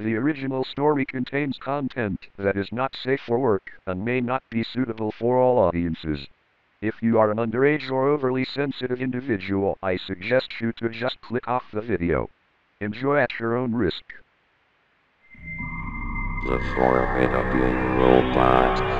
The original story contains content that is not safe for work and may not be suitable for all audiences. If you are an underage or overly sensitive individual, I suggest you to just click off the video. Enjoy at your own risk. The formidable robot.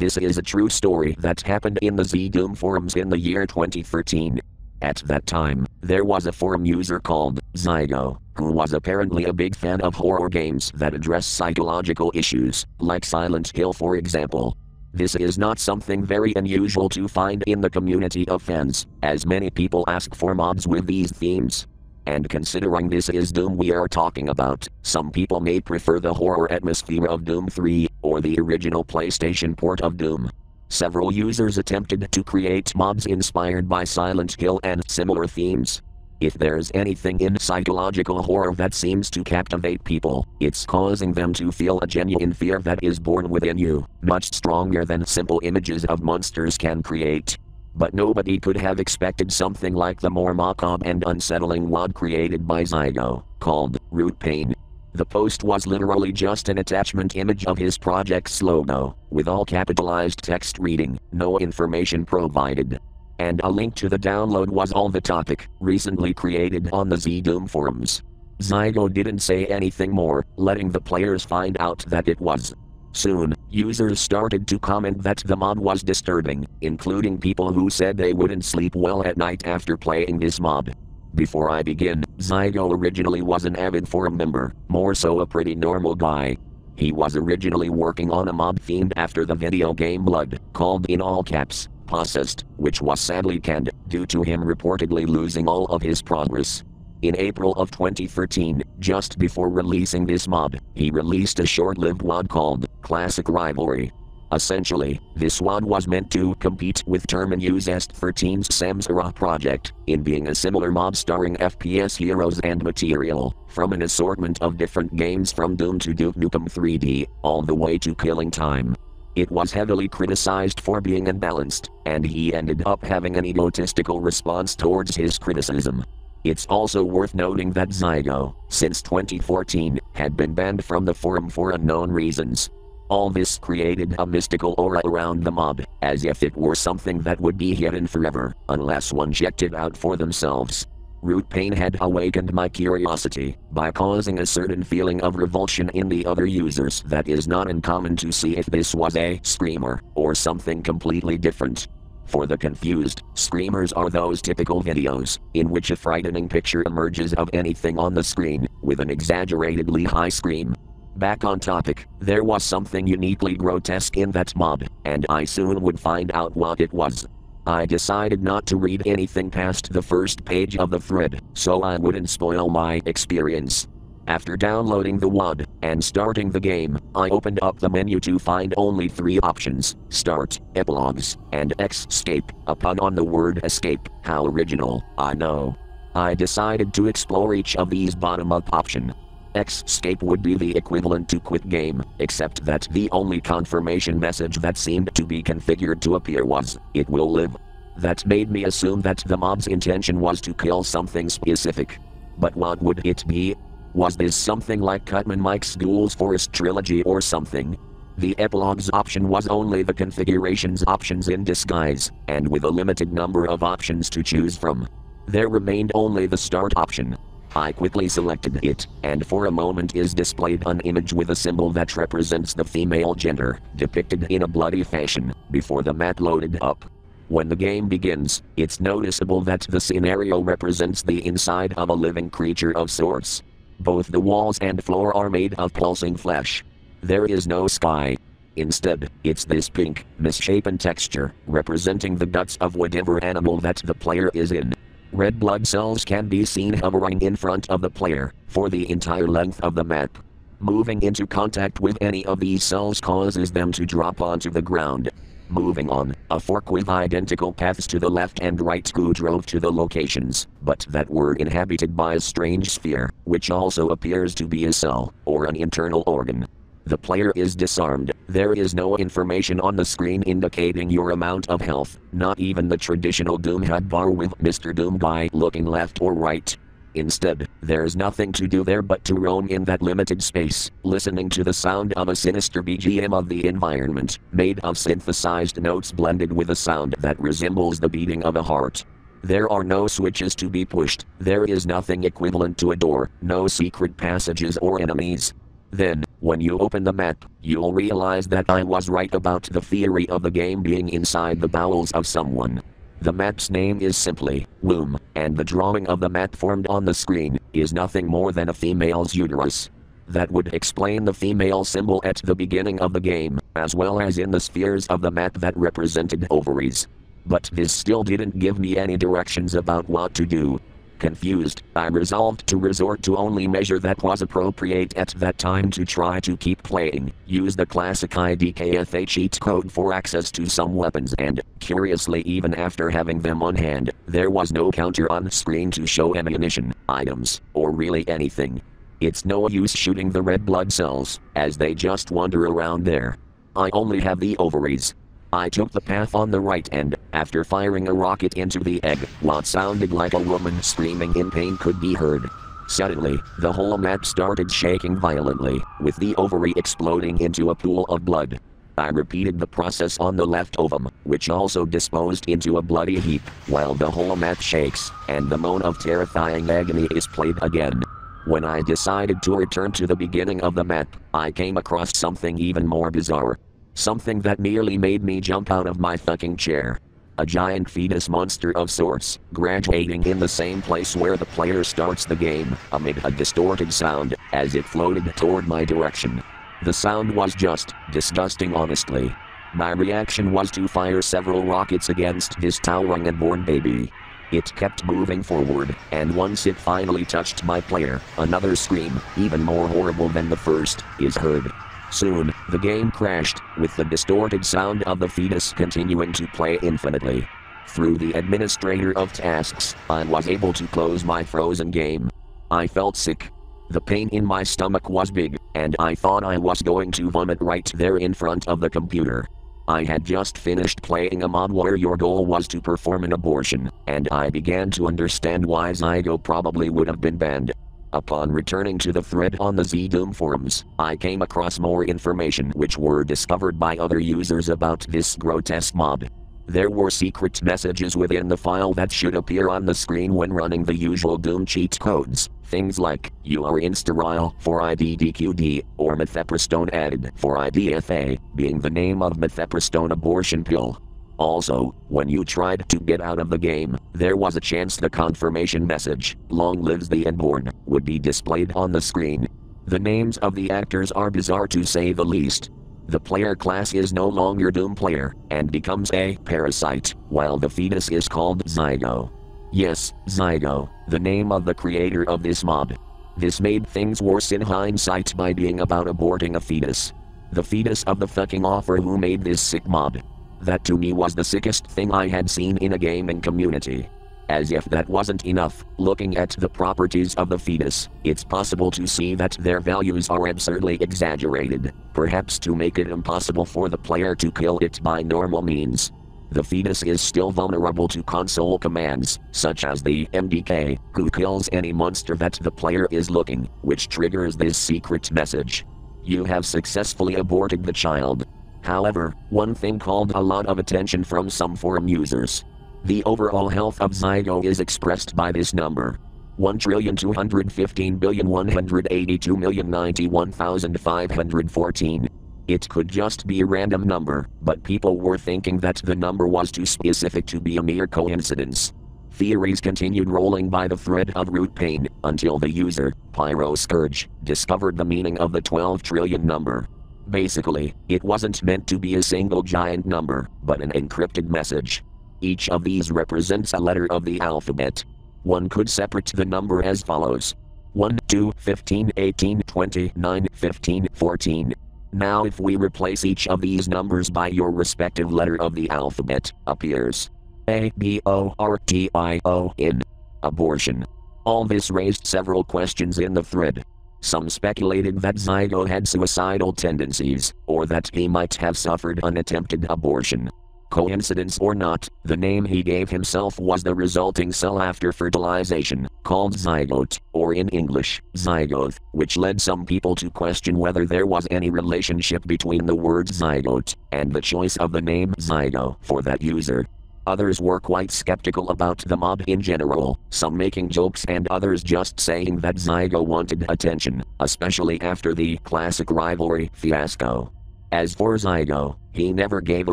This is a true story that happened in the ZDoom forums in the year 2013. At that time, there was a forum user called Zygo, who was apparently a big fan of horror games that address psychological issues, like Silent Hill for example. This is not something very unusual to find in the community of fans, as many people ask for mods with these themes. And considering this is Doom we are talking about, some people may prefer the horror atmosphere of Doom 3, or the original PlayStation port of Doom. Several users attempted to create mods inspired by Silent Hill and similar themes. If there's anything in psychological horror that seems to captivate people, it's causing them to feel a genuine fear that is born within you, much stronger than simple images of monsters can create. But nobody could have expected something like the more macabre and unsettling WAD created by Zygo, called Root Pain. The post was literally just an attachment image of his project's logo, with all capitalized text reading, no information provided. And a link to the download was all the topic, recently created on the ZDoom forums. Zygo didn't say anything more, letting the players find out that it was Soon, users started to comment that the mod was disturbing, including people who said they wouldn't sleep well at night after playing this mod. Before I begin, Zygo originally was an avid forum member, more so a pretty normal guy. He was originally working on a mod themed after the video game Blood, called in all caps, Possessed, which was sadly canned, due to him reportedly losing all of his progress. In April of 2013, just before releasing this mod, he released a short-lived WAD called Classic Rivalry. Essentially, this WAD was meant to compete with Terminus Est13's Samsara project, in being a similar mod starring FPS heroes and material, from an assortment of different games from Doom to Duke Nukem 3D, all the way to Killing Time. It was heavily criticized for being unbalanced, and he ended up having an egotistical response towards his criticism. It's also worth noting that Zygo, since 2014, had been banned from the forum for unknown reasons. All this created a mystical aura around the mod, as if it were something that would be hidden forever, unless one checked it out for themselves. Root pain had awakened my curiosity by causing a certain feeling of revulsion in the other users that is not uncommon to see if this was a screamer or something completely different. For the confused, screamers are those typical videos, in which a frightening picture emerges of anything on the screen, with an exaggeratedly high scream. Back on topic, there was something uniquely grotesque in that mod, and I soon would find out what it was. I decided not to read anything past the first page of the thread, so I wouldn't spoil my experience. After downloading the WAD and starting the game, I opened up the menu to find only three options Start, Epilogues, and Escape. a pun on the word escape, how original, I know. I decided to explore each of these bottom up option. Escape would be the equivalent to quit game, except that the only confirmation message that seemed to be configured to appear was, it will live. That made me assume that the mod's intention was to kill something specific. But what would it be? Was this something like Cutman Mike's Ghouls Forest trilogy or something? The epilogue's option was only the configurations options in disguise, and with a limited number of options to choose from. There remained only the start option. I quickly selected it, and for a moment is displayed an image with a symbol that represents the female gender, depicted in a bloody fashion, before the map loaded up. When the game begins, it's noticeable that the scenario represents the inside of a living creature of sorts, both the walls and floor are made of pulsing flesh. There is no sky. Instead, it's this pink, misshapen texture, representing the guts of whatever animal that the player is in. Red blood cells can be seen hovering in front of the player, for the entire length of the map. Moving into contact with any of these cells causes them to drop onto the ground. Moving on, a fork with identical paths to the left and right who drove to the locations, but that were inhabited by a strange sphere, which also appears to be a cell, or an internal organ. The player is disarmed. There is no information on the screen indicating your amount of health, not even the traditional Doom HUD bar with Mr. Doom guy looking left or right. Instead, there's nothing to do there but to roam in that limited space, listening to the sound of a sinister BGM of the environment, made of synthesized notes blended with a sound that resembles the beating of a heart. There are no switches to be pushed, there is nothing equivalent to a door, no secret passages or enemies. Then, when you open the map, you'll realize that I was right about the theory of the game being inside the bowels of someone. The map's name is simply Womb, and the drawing of the map formed on the screen is nothing more than a female's uterus. That would explain the female symbol at the beginning of the game, as well as in the spheres of the map that represented ovaries. But this still didn't give me any directions about what to do. Confused, I resolved to resort to only measure that was appropriate at that time to try to keep playing, use the classic IDKFA cheat code for access to some weapons and, curiously even after having them on hand, there was no counter on screen to show ammunition, items, or really anything. It's no use shooting the red blood cells, as they just wander around there. I only have the ovaries, I took the path on the right and, after firing a rocket into the egg, what sounded like a woman screaming in pain could be heard. Suddenly, the whole map started shaking violently, with the ovary exploding into a pool of blood. I repeated the process on the left ovum, which also disposed into a bloody heap, while the whole map shakes, and the moan of terrifying agony is played again. When I decided to return to the beginning of the map, I came across something even more bizarre. Something that nearly made me jump out of my fucking chair. A giant fetus monster of sorts, graduating in the same place where the player starts the game, amid a distorted sound, as it floated toward my direction. The sound was just disgusting, honestly. My reaction was to fire several rockets against this towering and born baby. It kept moving forward, and once it finally touched my player, another scream, even more horrible than the first, is heard. Soon, the game crashed, with the distorted sound of the fetus continuing to play infinitely. Through the administrator of tasks, I was able to close my frozen game. I felt sick. The pain in my stomach was big, and I thought I was going to vomit right there in front of the computer. I had just finished playing a mod where your goal was to perform an abortion, and I began to understand why Zygo probably would have been banned. Upon returning to the thread on the ZDoom forums, I came across more information which were discovered by other users about this grotesque mod. There were secret messages within the file that should appear on the screen when running the usual Doom cheat codes. Things like, you are insterile for IDDQD, or mifepristone added for IDFA, being the name of mifepristone abortion pill. Also, when you tried to get out of the game, there was a chance the confirmation message, Long lives the unborn, would be displayed on the screen. The names of the actors are bizarre to say the least. The player class is no longer Doom player, and becomes a parasite, while the fetus is called Zygo. Yes, Zygo, the name of the creator of this mod. This made things worse in hindsight by being about aborting a fetus. The fetus of the fucking author who made this sick mod. That to me was the sickest thing I had seen in a gaming community. As if that wasn't enough, looking at the properties of the fetus, it's possible to see that their values are absurdly exaggerated, perhaps to make it impossible for the player to kill it by normal means. The fetus is still vulnerable to console commands, such as the MDK, who kills any monster that the player is looking, which triggers this secret message. You have successfully aborted the child, However, one thing called a lot of attention from some forum users. The overall health of Zygo is expressed by this number. 1,215,182,091,514. It could just be a random number, but people were thinking that the number was too specific to be a mere coincidence. Theories continued rolling by the thread of root pain until the user, Pyro Scourge, discovered the meaning of the 12 trillion number. Basically, it wasn't meant to be a single giant number, but an encrypted message. Each of these represents a letter of the alphabet. One could separate the number as follows 1, 2, 15, 18, 20, 9, 15, 14. Now, if we replace each of these numbers by your respective letter of the alphabet, appears A B O R T I O N. Abortion. All this raised several questions in the thread. Some speculated that Zygo had suicidal tendencies, or that he might have suffered an attempted abortion. Coincidence or not, the name he gave himself was the resulting cell after fertilization, called zygote, or in English, zygote, which led some people to question whether there was any relationship between the word zygote and the choice of the name Zygo for that user. Others were quite skeptical about the mod in general, some making jokes and others just saying that Zygo wanted attention, especially after the classic rivalry fiasco. As for Zygo, he never gave a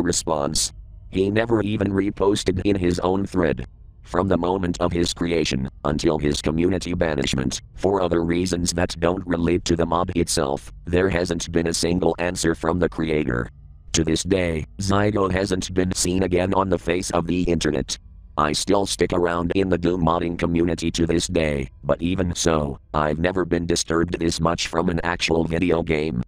response, he never even reposted in his own thread. From the moment of his creation until his community banishment, for other reasons that don't relate to the mod itself, there hasn't been a single answer from the creator. To this day, Zygo hasn't been seen again on the face of the internet. I still stick around in the Doom modding community to this day, but even so, I've never been disturbed this much from an actual video game.